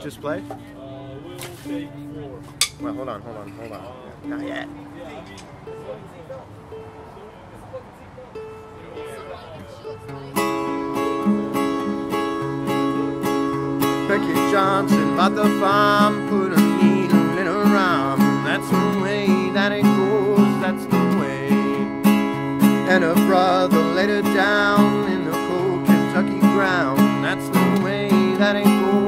Just play? Well, hold on, hold on, hold on. Not yet. Becky Johnson bought the farm, put a needle in her arm. That's the way that it goes, that's the way. And her brother laid her down in the cold Kentucky ground. That's the way that it goes, that's the way.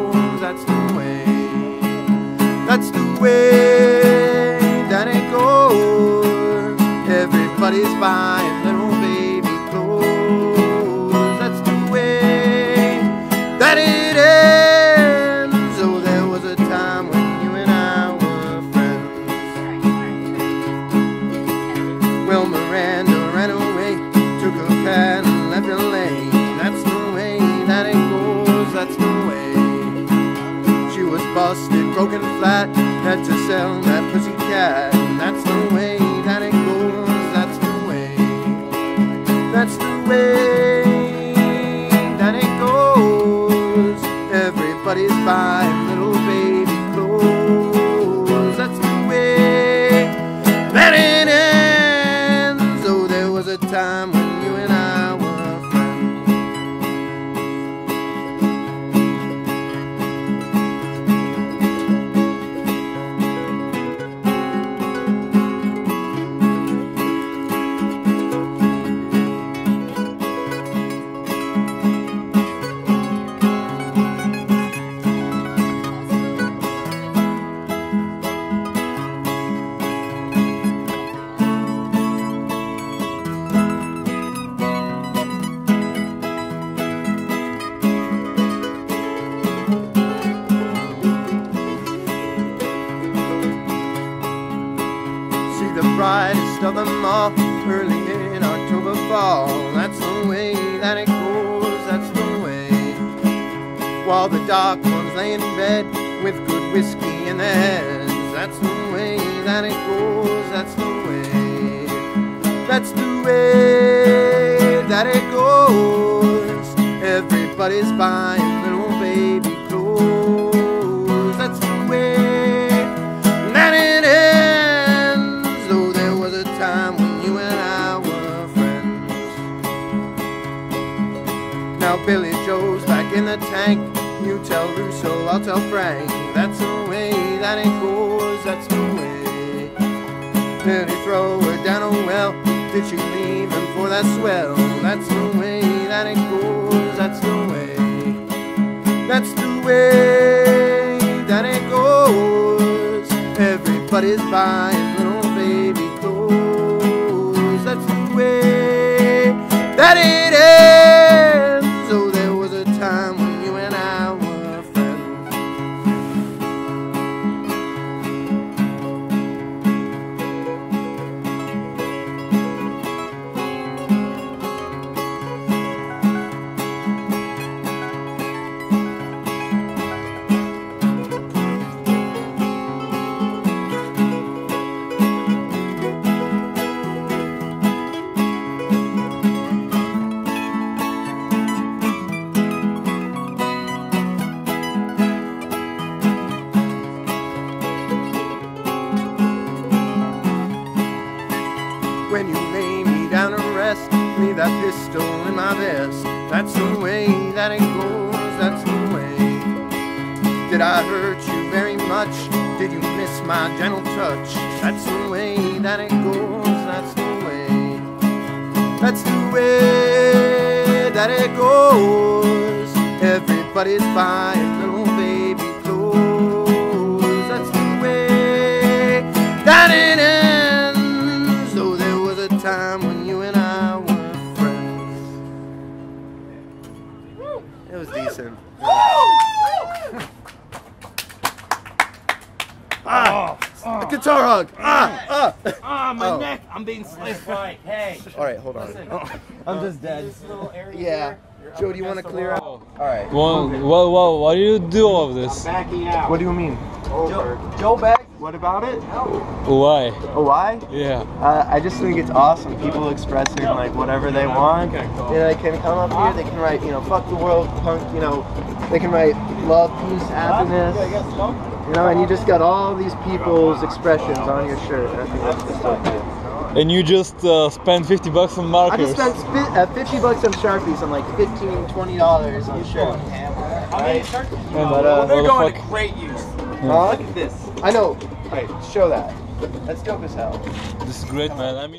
That's the way that it goes. Everybody's buying little baby clothes. That's the way that it ends. Oh, there was a time when you and I were friends. Well, Miranda ran away, took her cat and left LA. That's the way that it goes, that's the way. She was busted, broken flat, had to sell that pussy cat. That's the way that it goes, that's the way. That's the way that it goes. Everybody's buying of them all early in October fall. That's the way that it goes, that's the way. While the dark ones lay in bed with good whiskey in their heads. That's the way that it goes, that's the way. That's the way that it goes. Everybody's buying Now Billy Joe's back in the tank. You tell Russo, I'll tell Frank. That's the way that it goes. That's the way. Did he throw her down a well? Did she leave him for that swell? That's the way that it goes. That's the way. That's the way that it goes. Everybody's buying little baby clothes. That's the way that it ends. When you lay me down to rest, leave that pistol in my vest. That's the way that it goes, that's the way. Did I hurt you very much? Did you miss my gentle touch? That's the way that it goes, that's the way. That's the way that it goes. Everybody's buying little baby clothes. That's the way that it ends. Time when you and I were friends. It was decent. ah, a guitar hug. Ah, ah. Ah, my Oh. neck! I'm being sliced right. Hey. All right, hold on. I'm just dead. Yeah. Joe, do you want to clear out? All right. Well, well, well, why do you do all of this? Backing out. What do you mean? Joe, Joe back. What about it? Why? Oh, why? Yeah. Uh, I just think it's awesome. People expressing like whatever they want. You know, they can come up here. They can write, you know, fuck the world, punk. You know, They can write love, peace, happiness. You know, and you just got all these people's expressions on your shirt. I think that's just so cool. And you just uh, spent 50 bucks on markers. I just spent uh, 50 bucks on Sharpies and like 15 $20 on shirts. Right? And But, uh, They're going to great use. Huh? Look at this. I know. Right, show that. That's dope as hell. This is great, man. I mean.